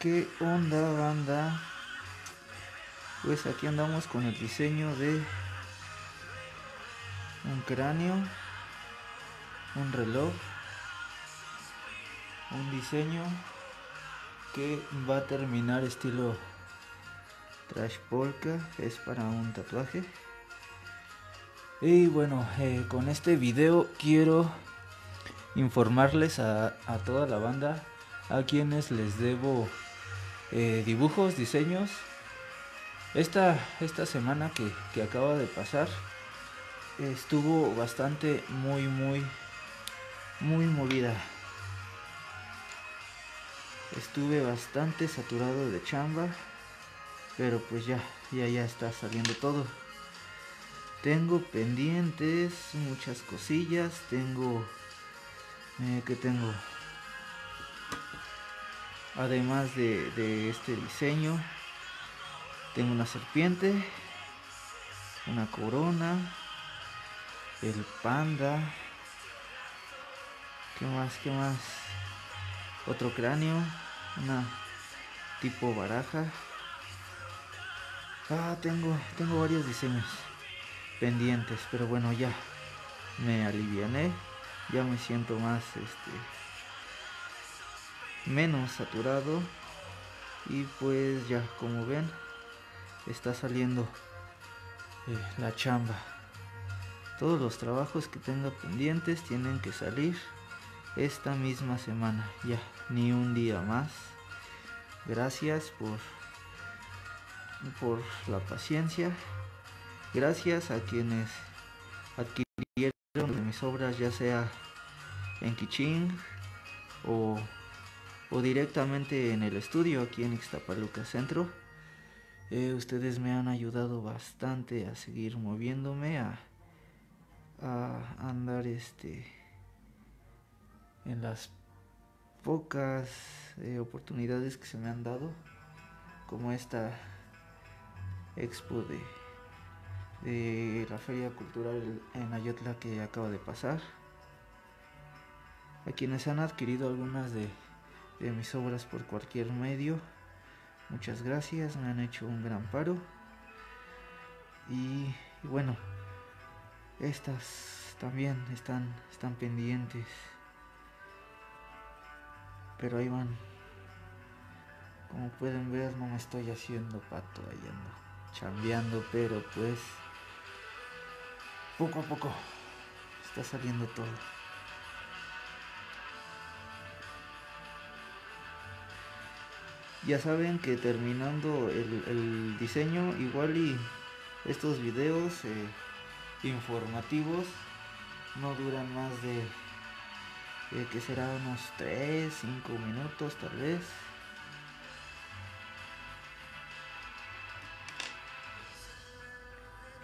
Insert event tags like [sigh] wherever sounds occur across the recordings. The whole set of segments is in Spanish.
¿Qué onda banda? Pues aquí andamos con el diseño de un cráneo, un reloj, un diseño que va a terminar estilo trash polka, es para un tatuaje. Y bueno, eh, con este video quiero informarles a, toda la banda a quienes les debo eh, dibujos, diseños. Esta, esta semana que, que acaba de pasar estuvo bastante muy muy muy movida. Estuve bastante saturado de chamba, pero pues ya, ya ya está saliendo todo. Tengo pendientes, muchas cosillas. Tengo... Eh, ¿Qué tengo? Además de, de este diseño, tengo una serpiente, una corona, el panda. ¿Qué más? ¿Qué más? Otro cráneo, una tipo baraja. Ah, tengo, tengo varios diseños pendientes, pero bueno, ya me aliviané, ya me siento más este menos saturado y pues ya como ven está saliendo eh, la chamba. Todos los trabajos que tenga pendientes tienen que salir esta misma semana, ya ni un día más. Gracias por por la paciencia Gracias a quienes adquirieron mis obras ya sea en Kiching o, directamente en el estudio aquí en Ixtapaluca Centro. Eh, ustedes me han ayudado bastante a seguir moviéndome, a, a andar este en las pocas eh, oportunidades que se me han dado, como esta expo de de la Feria Cultural en Ayotla que acaba de pasar. A quienes han adquirido algunas de, mis obras por cualquier medio, muchas gracias, me han hecho un gran paro. Y, bueno, estas también están, están pendientes. Pero ahí van. Como pueden ver, no me estoy haciendo pato, ahí ando chambeando, pero pues poco a poco está saliendo todo. Ya saben que terminando el, diseño, igual y estos videos eh, informativos no duran más de eh, que será unos 3, 5 minutos tal vez.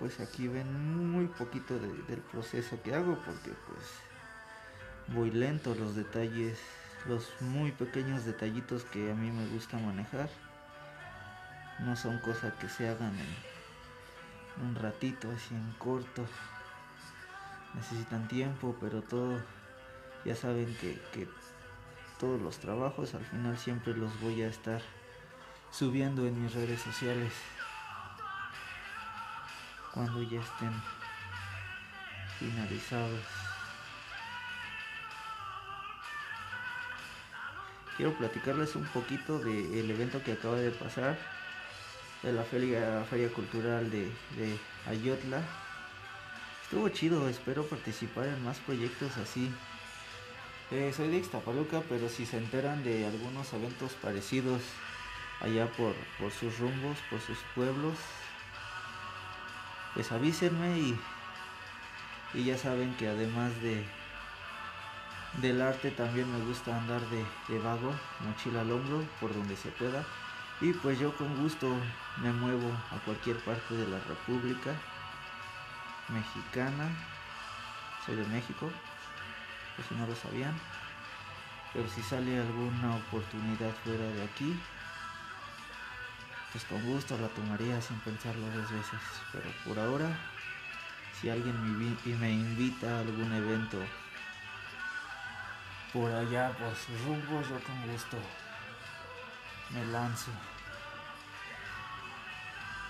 Pues aquí ven muy poquito del proceso que hago porque pues voy lento los detalles los muy pequeños detallitos que a mí me gusta manejar no son cosas que se hagan en un ratito así en corto. Necesitan tiempo pero todo ya saben que, que todos los trabajos al final siempre los voy a estar subiendo en mis redes sociales cuando ya estén finalizados. Quiero platicarles un poquito del evento que acaba de pasar de la feria, feria cultural de, Ayotla. Estuvo chido, espero participar en más proyectos así. Eh, soy de Ixtapaluca, pero si se enteran de algunos eventos parecidos allá por, por sus rumbos, por sus pueblos, pues avísenme y, y ya saben que además de del arte también me gusta andar de, de vago, mochila al hombro, por donde se pueda. Y pues yo con gusto me muevo a cualquier parte de la República Mexicana. Soy de México, por si no lo sabían. Pero si sale alguna oportunidad fuera de aquí, pues con gusto la tomaría sin pensarlo dos veces. Pero por ahora si alguien me, invita a algún evento por allá, por sus rumbos, yo con gusto me lanzo.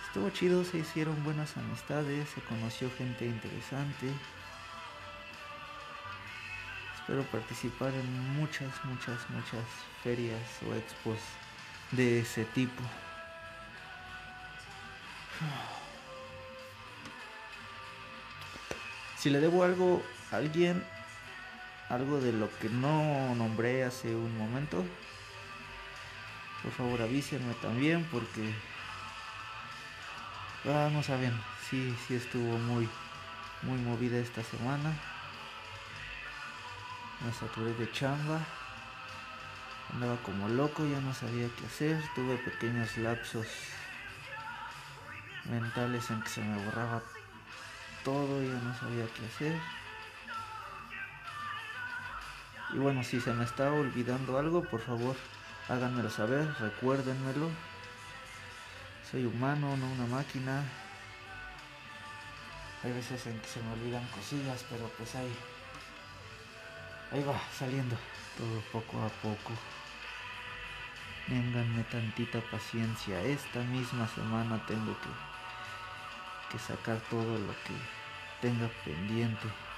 Estuvo chido, se hicieron buenas amistades, se conoció gente interesante. Espero participar en muchas, muchas, muchas ferias o expos de ese tipo. Si le debo algo a alguien, algo de lo que no nombré hace un momento, por favor avísenme también porque ah, no saben, sí, sí estuvo muy, muy movida esta semana. Me saturé de chamba. Andaba como loco, ya no sabía qué hacer. Tuve pequeños lapsos mentales en que se me borraba todo, ya no sabía qué hacer. Y bueno, si se me está olvidando algo, por favor, háganmelo saber, recuérdenmelo. Soy humano, no una máquina. Hay veces en que se me olvidan cosillas, pero pues ahí, ahí va saliendo todo poco a poco. Ténganme tantita paciencia. Esta misma semana tengo que, que sacar todo lo que tenga pendiente.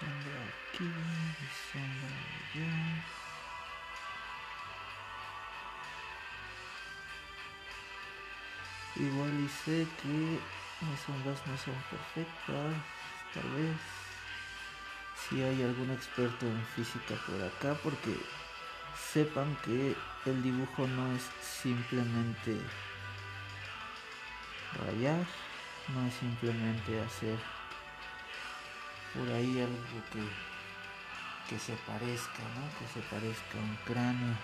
Sombra aquí, sombra allá. Igual y que mis sombras no son perfectas, tal vez si hay algún experto en física por acá, porque sepan que el dibujo no es simplemente rayar, no es simplemente hacer por ahí algo que, que se parezca, ¿no? Que se parezca a un cráneo.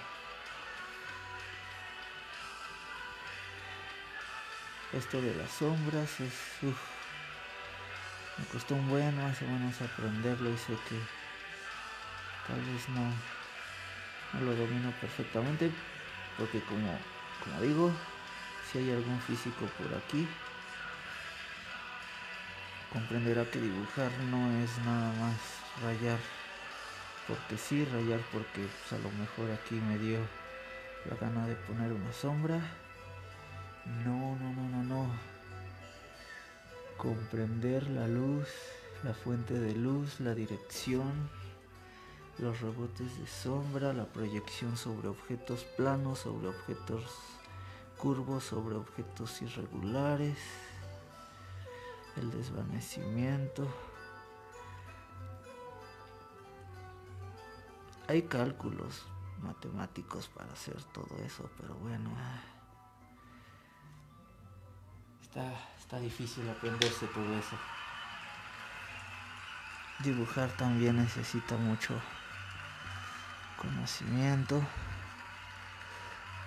Esto de las sombras es... me costó un buen más o menos aprenderlo y sé que tal vez no, no lo domino perfectamente porque como, como digo, si hay algún físico por aquí, comprenderá que dibujar no es nada más rayar porque sí, rayar porque pues, a lo mejor aquí me dio la gana de poner una sombra. No, no, no, no, no. Comprender la luz, la fuente de luz, la dirección, los rebotes de sombra, la proyección sobre objetos planos, sobre objetos curvos, sobre objetos irregulares el desvanecimiento. Hay cálculos matemáticos para hacer todo eso, pero bueno, está, está difícil aprenderse todo eso. Dibujar también necesita mucho conocimiento,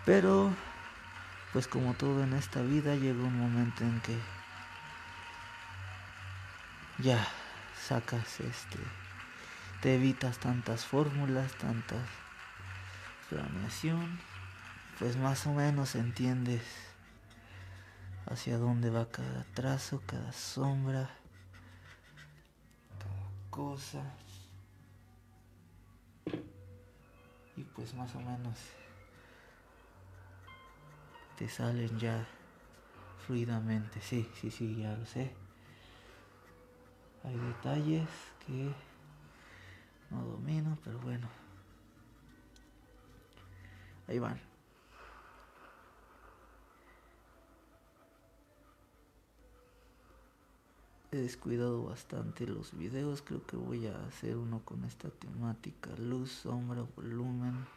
pero pues como todo en esta vida llega un momento en que ya sacas este, te evitas tantas fórmulas, tantas planeación, pues más o menos entiendes hacia dónde va cada trazo, cada sombra, cada cosa. Y pues más o menos te salen ya fluidamente. Sí, sí, sí, ya lo sé. Hay detalles que no domino, pero bueno. Ahí van. he descuidado bastante los videos. Creo que voy a hacer uno con esta temática. Luz, sombra, volumen.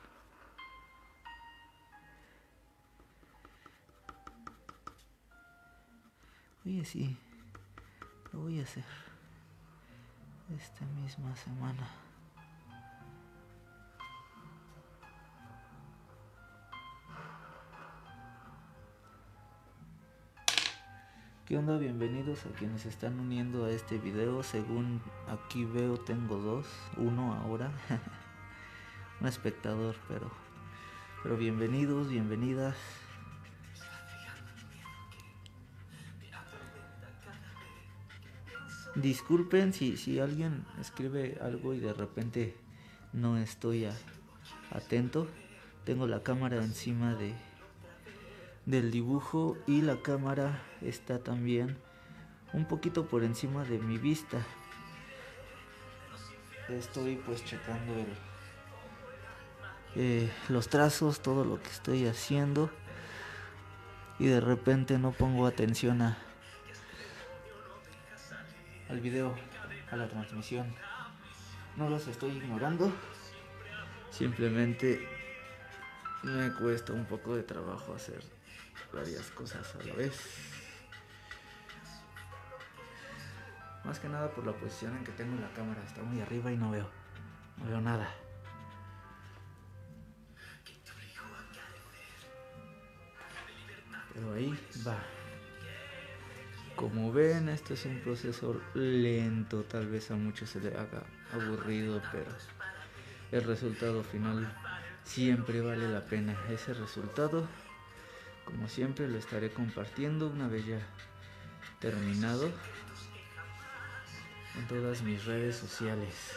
Oye, sí. Lo voy a hacer. Esta misma semana. ¿Qué onda? Bienvenidos a quienes están uniendo a este video. Según aquí veo tengo dos, uno ahora. [laughs] Un espectador, pero pero bienvenidos, bienvenidas. Disculpen si, si alguien escribe algo y de repente no estoy atento. Tengo la cámara encima de, del dibujo y la cámara está también un poquito por encima de mi vista. Estoy pues checando el, eh, los trazos, todo lo que estoy haciendo y de repente no pongo atención a al video, a la transmisión. No los estoy ignorando, simplemente me cuesta un poco de trabajo hacer varias cosas a la vez. Más que nada por la posición en que tengo la cámara. Está muy arriba y no veo. No veo nada. Pero ahí va. Como ven, este es un proceso lento. Tal vez a muchos se le haga aburrido, pero el resultado final siempre vale la pena. Ese resultado como siempre lo estaré compartiendo una vez ya terminado en todas mis redes sociales.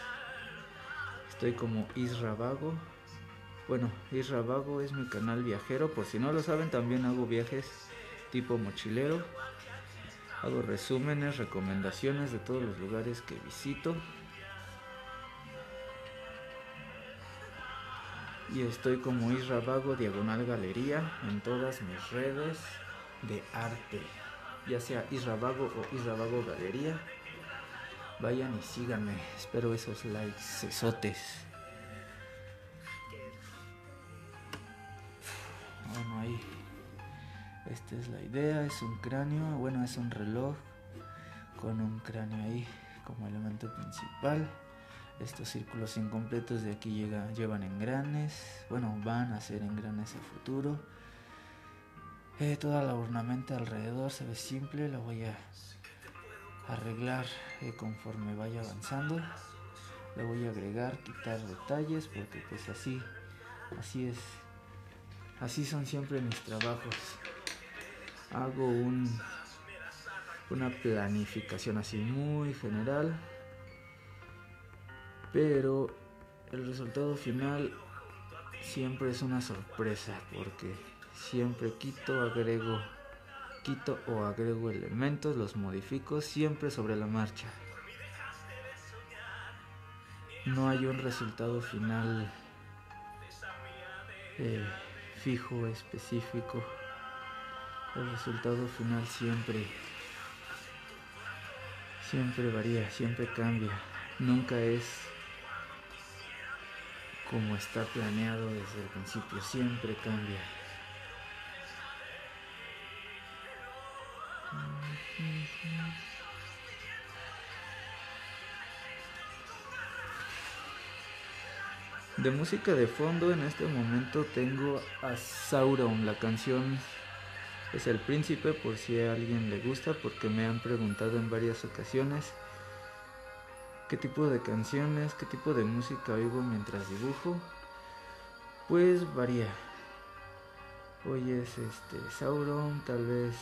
Estoy como Isra Vago. Bueno, Isra Vago es mi canal viajero. Por si no lo saben, también hago viajes tipo mochilero. Hago resúmenes, recomendaciones de todos los lugares que visito. y estoy como Isra Vago Diagonal Galería en todas mis redes de arte, ya sea Isra Vago o Isra Vago Galería. Vayan y síganme, espero esos likes, sesotes. Esta es la idea, es un cráneo, bueno, es un reloj con un cráneo ahí como elemento principal. Estos círculos incompletos de aquí llega, llevan engranes, bueno, van a ser engranes a futuro. Eh, toda la ornamenta alrededor se ve simple, la voy a arreglar eh, conforme vaya avanzando. Le voy a agregar, quitar detalles porque pues así, así es, así son siempre mis trabajos. Hago un, una planificación así muy general pero el resultado final siempre es una sorpresa porque siempre quito, agrego, quito o agrego elementos, los modifico siempre sobre la marcha. No hay un resultado final eh, fijo, específico. El resultado final siempre, siempre varía, siempre cambia. Nunca es como está planeado desde el principio, siempre cambia. De música de fondo en este momento tengo a Sauron, la canción es El Príncipe por si a alguien le gusta porque me han preguntado en varias ocasiones qué tipo de canciones, qué tipo de música oigo mientras dibujo, pues varía. Hoy es este Sauron, tal vez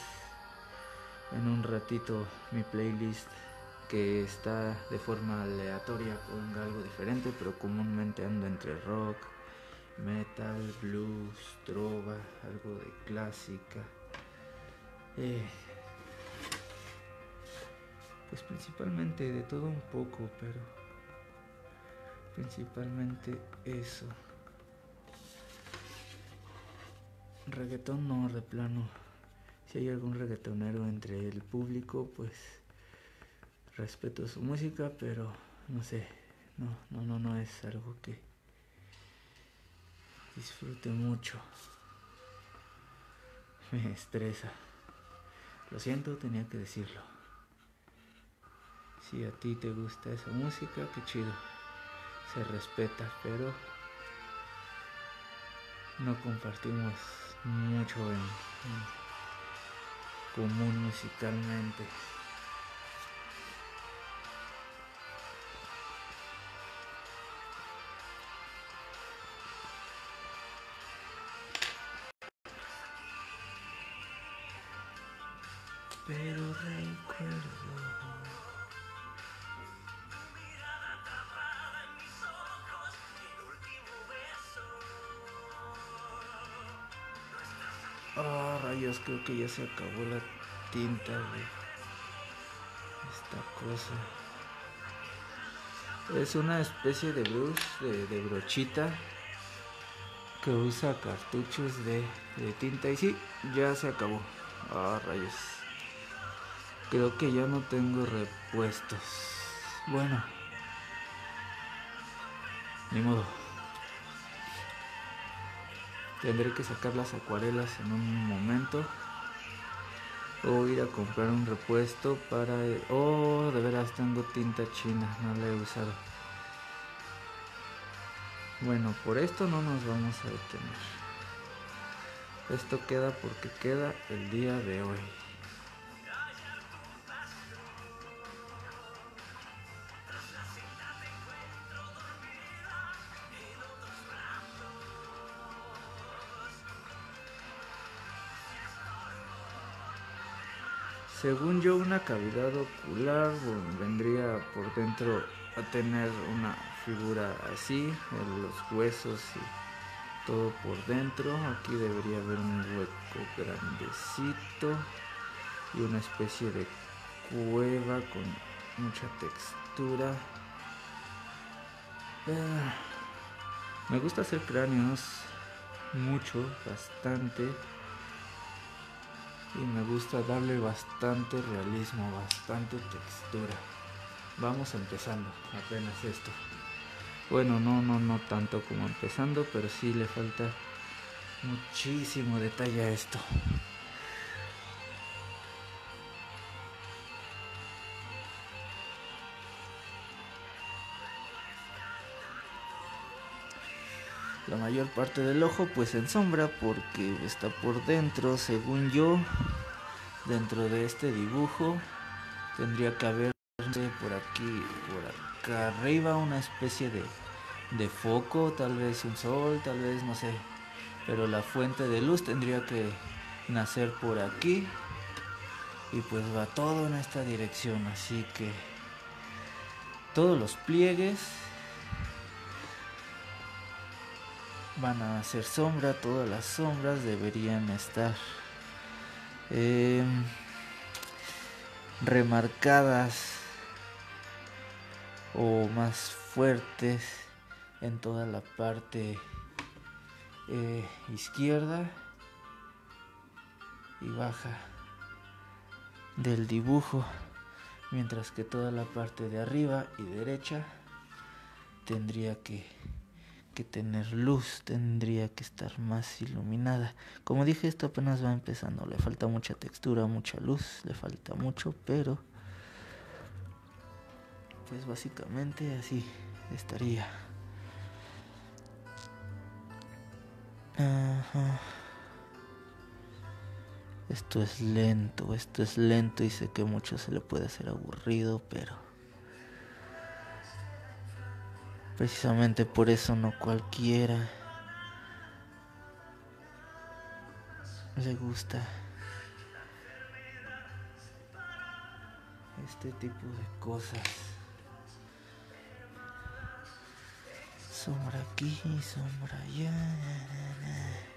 en un ratito mi playlist que está de forma aleatoria ponga algo diferente, pero comúnmente ando entre rock, metal, blues, trova, algo de clásica. Eh, pues principalmente de todo un poco, pero principalmente eso. Reggaetón no, de plano. Si hay algún reggaetonero entre el público, pues respeto su música, pero no sé, no, no, no, no es algo que disfrute mucho. [laughs] Me estresa. Lo siento, tenía que decirlo. Si a ti te gusta esa música, qué chido. Se respeta, pero no compartimos mucho en, en común musicalmente. Creo que ya se acabó la tinta de esta cosa. Es una especie de brush, de, brochita que usa cartuchos de, de tinta y sí, ya se acabó. Ah, rayos. Creo que ya no tengo repuestos. Bueno. Ni modo. Tendré que sacar las acuarelas en un momento. O ir a comprar un repuesto para... Oh, de veras tengo tinta china. No la he usado. Bueno, por esto no nos vamos a detener. Esto queda porque queda el día de hoy. Según yo, una cavidad ocular vendría por dentro a tener una figura así, los huesos y todo por dentro. Aquí debería haber un hueco grandecito y una especie de cueva con mucha textura. Ah, me gusta hacer cráneos mucho, bastante y me gusta darle bastante realismo, bastante textura. Vamos empezando apenas esto. Bueno, no, no, no tanto como empezando, pero sí le falta muchísimo detalle a esto. La mayor parte del ojo pues en sombra porque está por dentro según yo dentro de este dibujo tendría que haber por aquí por acá arriba una especie de, de foco tal vez un sol tal vez no sé pero la fuente de luz tendría que nacer por aquí y pues va todo en esta dirección así que todos los pliegues van a hacer sombra, todas las sombras deberían estar em, remarcadas o más fuertes en toda la parte eh, izquierda y baja del dibujo mientras que toda la parte de arriba y derecha tendría que que tener luz, tendría que estar más iluminada. Como dije, esto apenas va empezando, le falta mucha textura, mucha luz, le falta mucho, pero pues básicamente así estaría. Esto es lento, esto es lento y sé que mucho se le puede hacer aburrido, pero Precisamente por eso no cualquiera le gusta este tipo de cosas. Sombra aquí, sombra allá.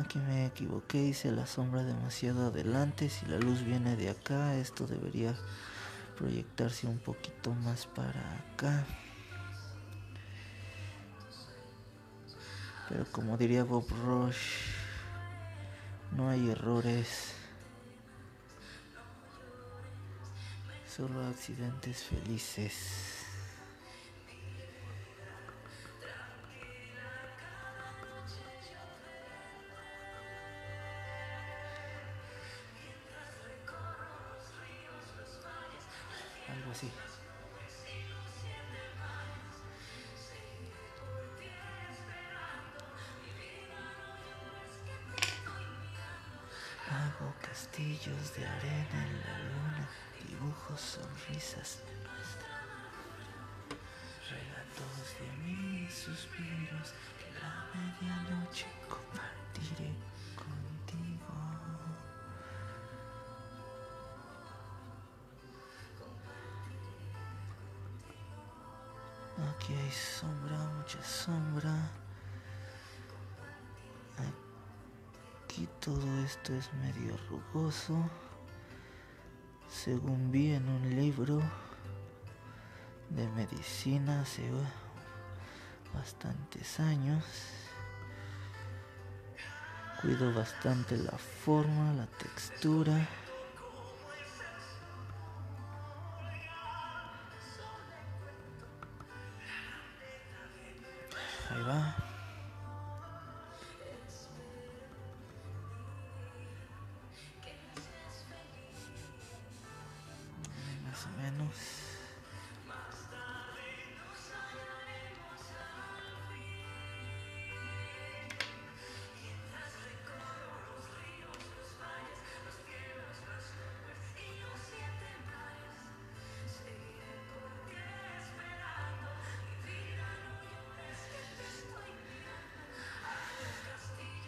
Aquí me equivoqué, hice la sombra demasiado adelante. Si la luz viene de acá, esto debería proyectarse un poquito más para acá. Pero como diría Bob Rush, no hay errores. Solo accidentes felices. Dibujo sonrisas relatos de mis suspiros la medianoche compartiré contigo. Aquí hay sombra, mucha sombra. Aquí todo esto es medio rugoso. Según vi en un libro de medicina hace bastantes años. Cuido bastante la forma, la textura.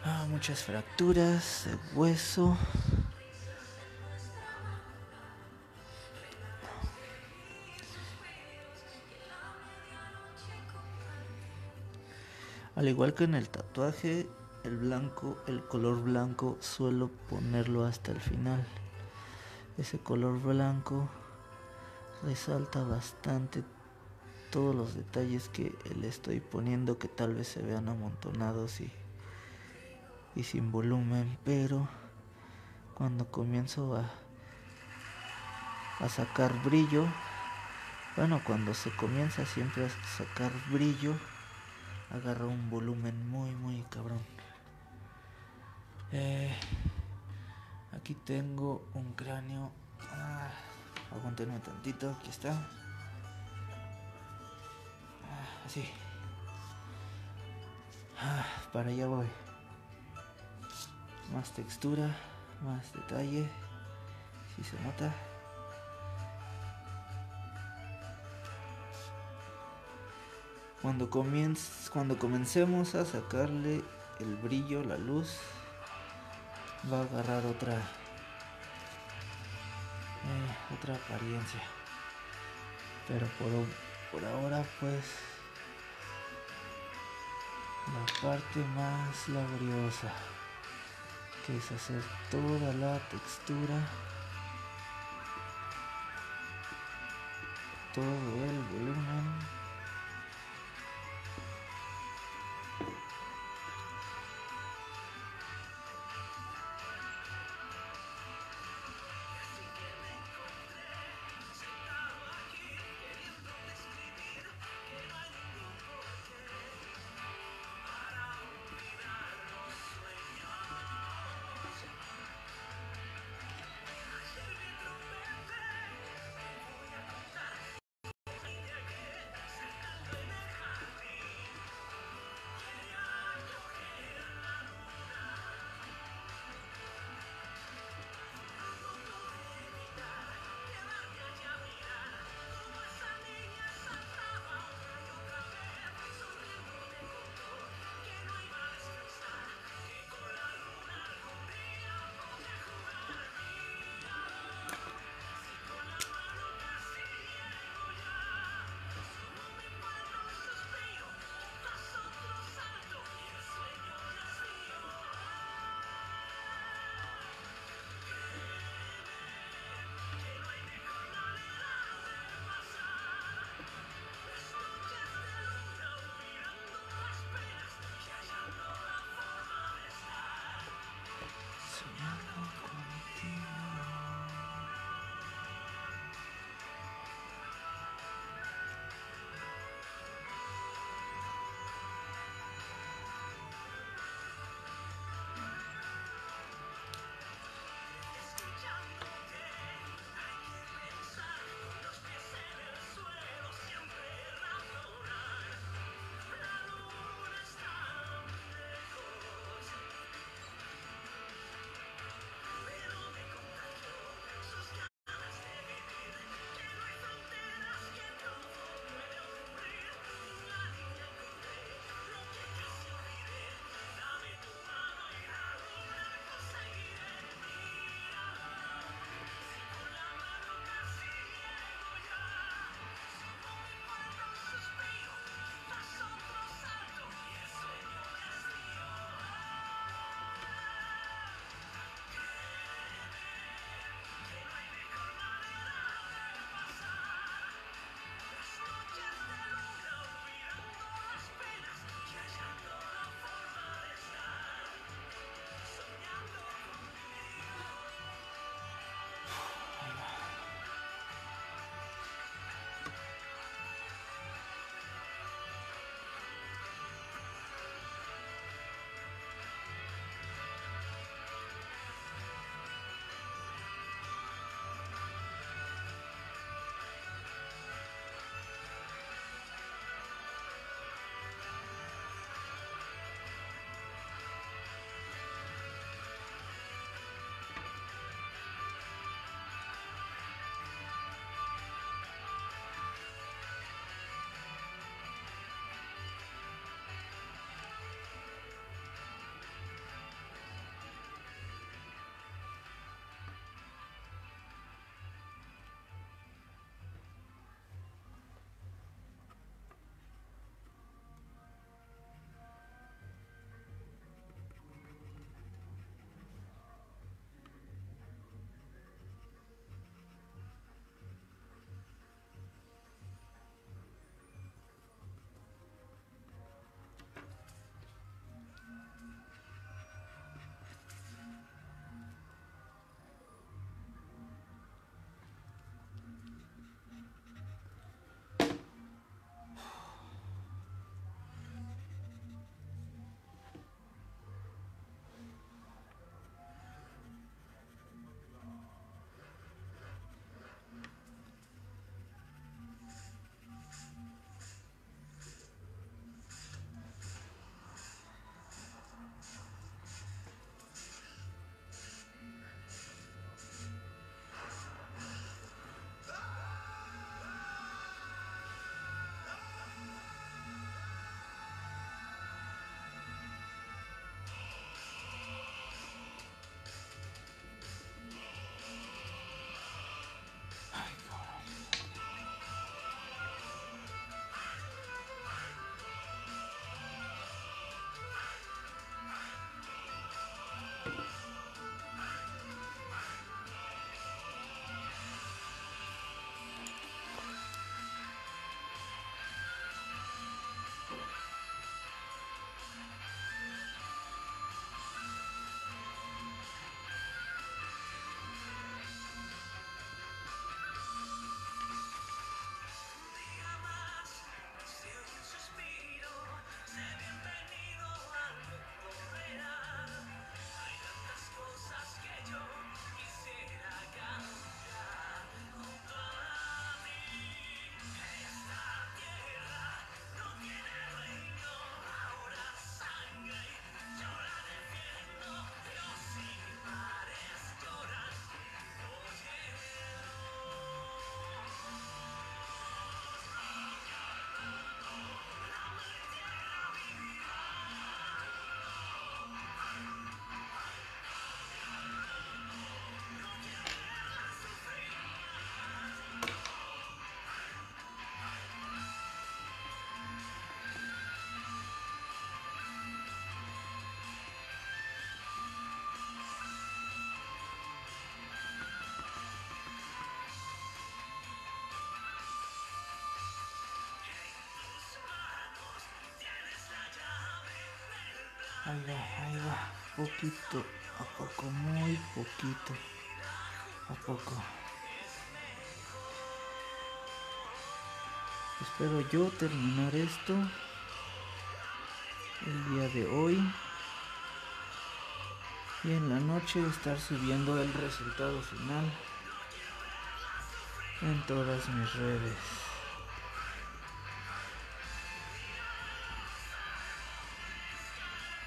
Ah, muchas fracturas de hueso. Al igual que en el tatuaje, el blanco, el color blanco suelo ponerlo hasta el final. Ese color blanco resalta bastante todos los detalles que le estoy poniendo que tal vez se vean amontonados y y sin volumen, pero cuando comienzo a, a sacar brillo, bueno, cuando se comienza siempre a sacar brillo, agarra un volumen muy, muy cabrón. Eh, aquí tengo un cráneo. Ah, aguantenme tantito, aquí está. Ah, así. Ah, para allá voy más textura, más detalle, si se nota. Cuando, comienz, cuando comencemos a sacarle el brillo, la luz, va a agarrar otra eh, otra apariencia. Pero por, por ahora pues la parte más laboriosa que es hacer toda la textura. Todo el volumen Ahí va, ahí va. Poquito, a poco, muy poquito. A poco. Espero yo terminar esto el día de hoy. Y en la noche estar subiendo el resultado final en todas mis redes.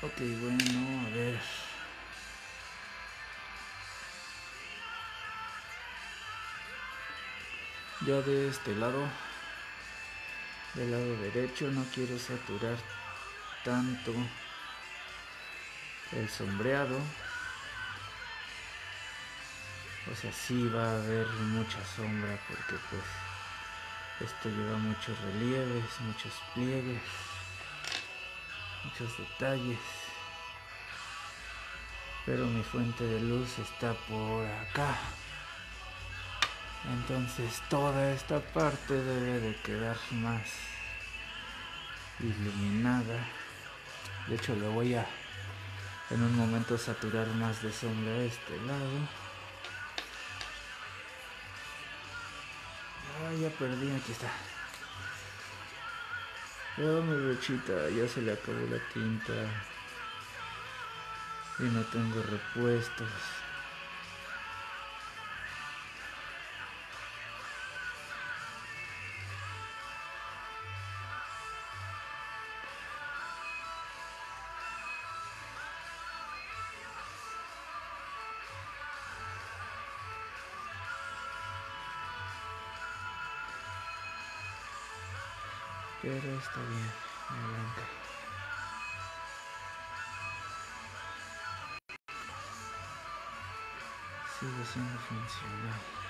Ok, bueno, a ver. Ya de este lado, del lado derecho, no quiero saturar tanto el sombreado. O sea, sí va a haber mucha sombra porque pues esto lleva muchos relieves, muchos pliegues muchos detalles. Pero mi fuente de luz está por acá. Entonces toda esta parte debe de quedar más iluminada. De hecho le voy a en un momento saturar más de sombra a este lado. Ah, ya perdí, aquí está. Oh, mi brochita, ya se le acabó la tinta. Y no tengo repuestos. Pero está bien, me. Sigue siendo funcional.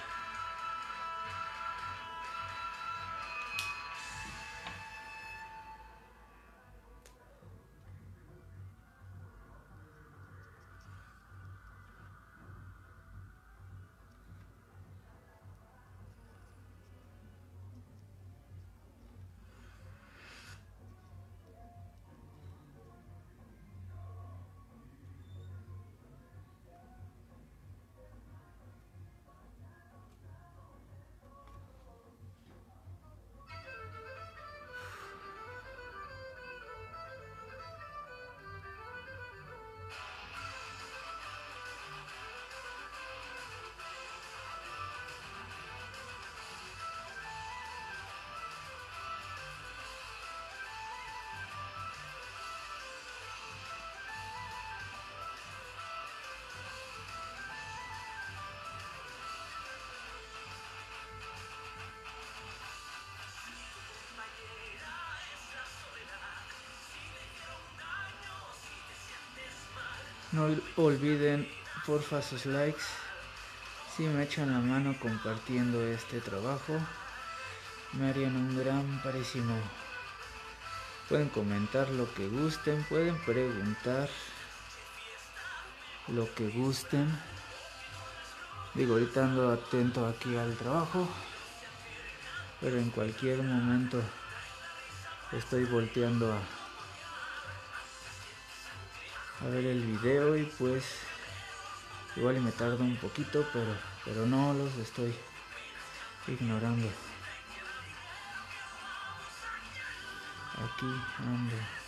No olviden porfa sus likes. Si me echan la mano compartiendo este trabajo, me harían un gran parísimo. Pueden comentar lo que gusten, pueden preguntar. lo que gusten. Digo, ahorita ando atento aquí al trabajo, pero en cualquier momento estoy volteando a, a ver el video y pues igual y me tardo un poquito, pero, pero no los estoy ignorando. Aquí ando.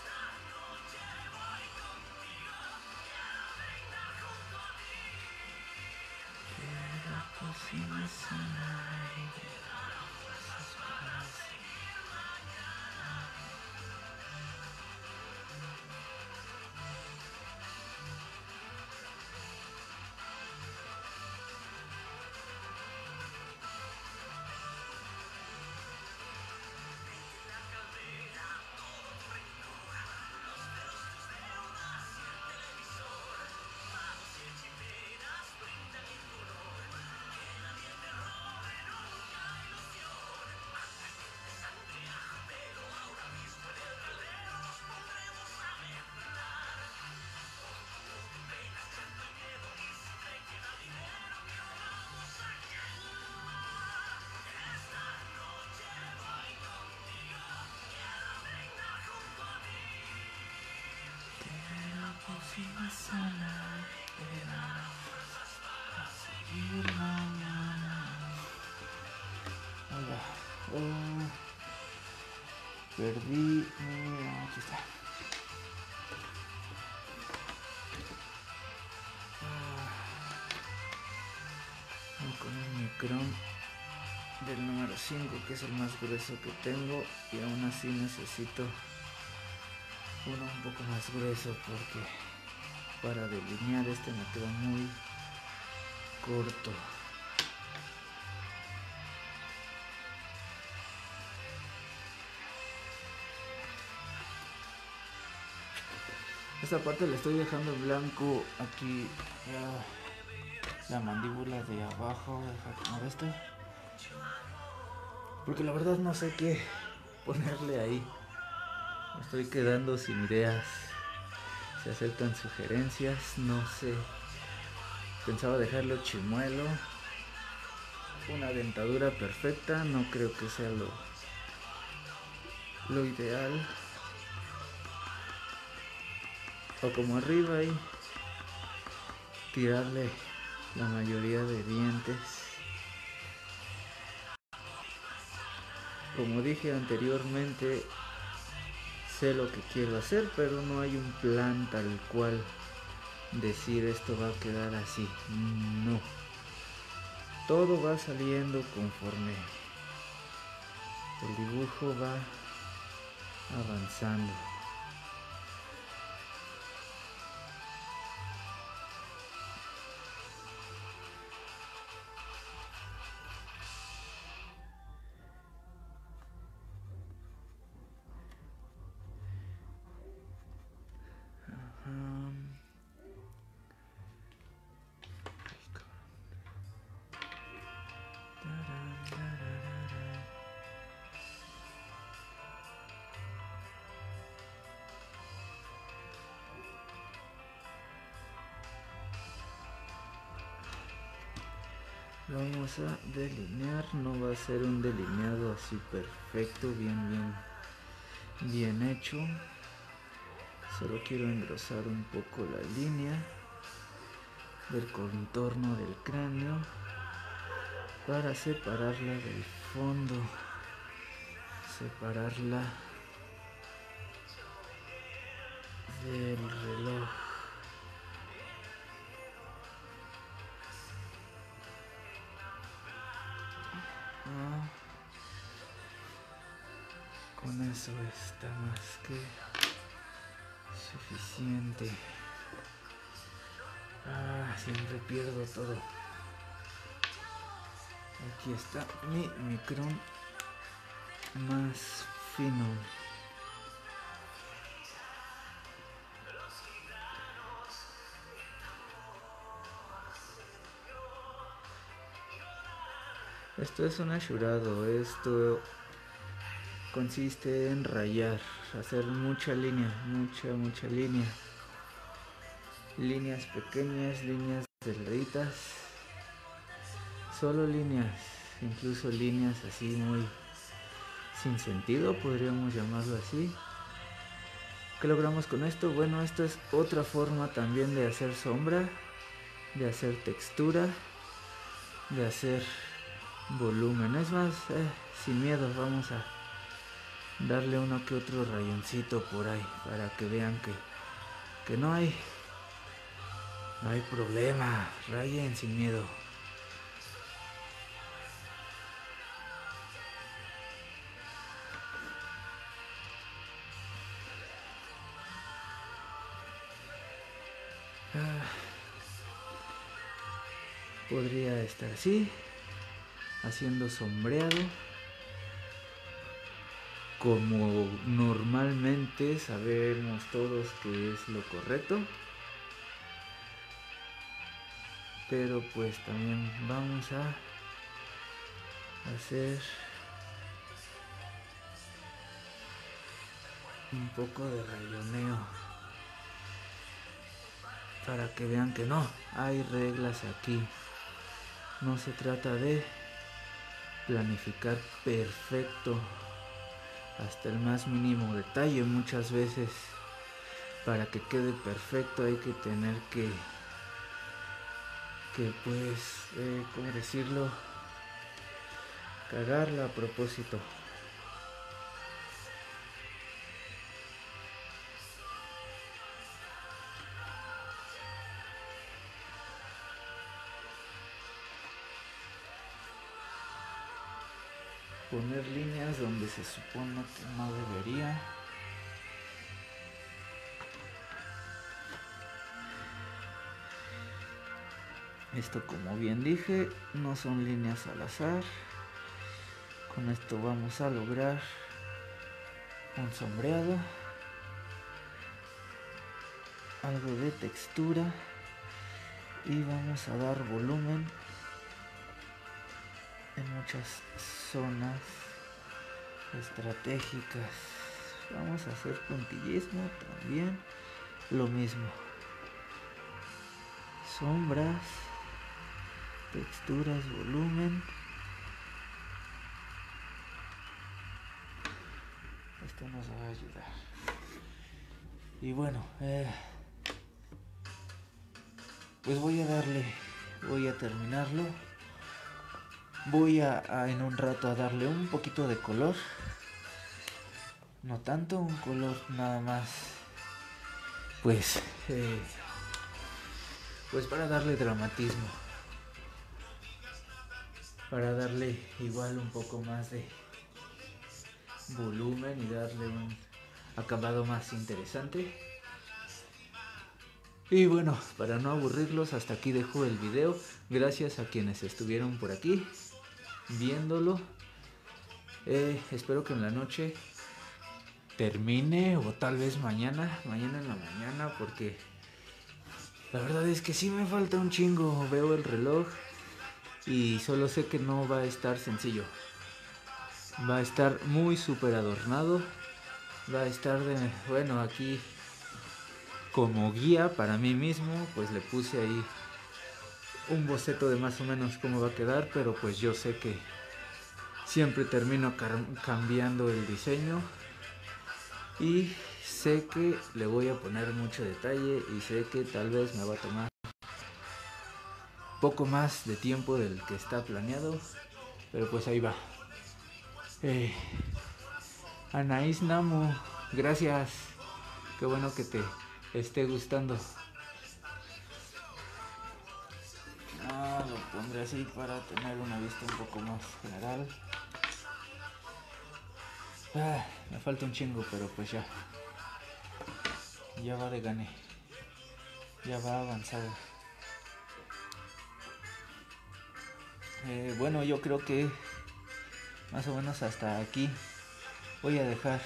Perdí. eh, aquí está. Ah, con el micrón del número 5 que es el más grueso que tengo y aún así necesito uno un poco más grueso porque para delinear este me queda muy corto. Esta parte le estoy dejando blanco aquí la, la mandíbula de abajo, deja esto. Porque la verdad no sé qué ponerle ahí. Me estoy quedando sin ideas. Se aceptan sugerencias, no sé. Pensaba dejarlo chimuelo. Una dentadura perfecta, no creo que sea lo, lo ideal. O como arriba y tirarle la mayoría de dientes. Como dije anteriormente, sé lo que quiero hacer, pero no hay un plan tal cual decir esto va a quedar así. No. Todo va saliendo conforme el dibujo va avanzando. Vamos a delinear, no va a ser un delineado así perfecto, bien, bien, bien hecho. Solo quiero engrosar un poco la línea del contorno del cráneo para separarla del fondo, separarla del reloj. Eso está más que suficiente. Ah, siempre pierdo todo. Aquí está mi micrón más fino. Esto es un ashurado, esto consiste en rayar, hacer mucha línea, mucha, mucha línea. líneas pequeñas, líneas delgaditas, solo líneas, incluso líneas así muy sin sentido, podríamos llamarlo así. ¿Qué logramos con esto? Bueno, esto es otra forma también de hacer sombra, de hacer textura, de hacer volumen. Es más, eh, sin miedo, vamos a darle uno que otro rayoncito por ahí para que vean que, que no hay no hay problema, rayen sin miedo. Ah. podría estar así, haciendo sombreado, como normalmente sabemos todos que es lo correcto. Pero pues también vamos a hacer un poco de rayoneo para que vean que no hay reglas aquí. No se trata de planificar perfecto hasta el más mínimo detalle muchas veces para que quede perfecto hay que tener que que pues, eh, ¿cómo decirlo? Cagarla a propósito. Poner líneas donde se supone que no debería. Esto como bien dije, no son líneas al azar. Con esto vamos a lograr un sombreado, algo de textura y vamos a dar volumen en muchas zonas estratégicas. Vamos a hacer puntillismo también, lo mismo. Sombras texturas, volumen. Esto nos va a ayudar. Y bueno, eh, pues voy a darle, voy a terminarlo. Voy a, en un rato a darle un poquito de color. No tanto, un color nada más. Pues, eh, pues para darle dramatismo para darle igual un poco más de volumen y darle un acabado más interesante. Y bueno, para no aburrirlos, hasta aquí dejo el video. Gracias a quienes estuvieron por aquí viéndolo. Eh, espero que en la noche termine o tal vez mañana, mañana en la mañana, porque la verdad es que sí me falta un chingo. Veo el reloj y solo sé que no va a estar sencillo. Va a estar muy super adornado. Va a estar de, bueno, aquí como guía para mí mismo, pues le puse ahí un boceto de más o menos cómo va a quedar, pero pues yo sé que siempre termino cambiando el diseño y sé que le voy a poner mucho detalle y sé que tal vez me va a tomar poco más de tiempo del que está planeado, pero pues ahí va. Eh, Anaís Namu, gracias. Qué bueno que te esté gustando. Pondré así para tener una vista un poco más general. Ah, me falta un chingo, pero pues ya. Ya va de gane. Ya va avanzado. Eh, bueno, yo creo que más o menos hasta aquí voy a dejar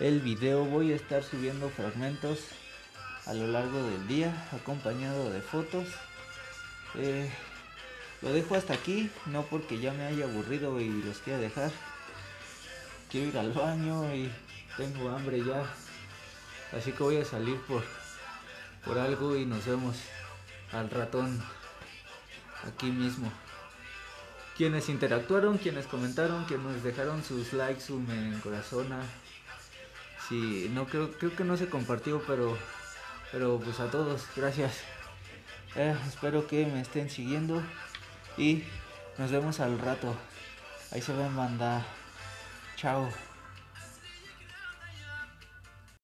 el video. Voy a estar subiendo fragmentos a lo largo del día acompañado de fotos. Eh, lo dejo hasta aquí, no porque ya me haya aburrido y los quiera dejar. Quiero ir al baño y tengo hambre ya. Así que voy a salir por, por algo y nos vemos al ratón aquí mismo. Quienes interactuaron, quienes comentaron, quienes dejaron sus likes, su me corazona. Sí, no creo, creo que no se compartió, pero, pero pues a todos, gracias. Eh, espero que me estén siguiendo y nos vemos al rato. Ahí se ven, banda. Chao.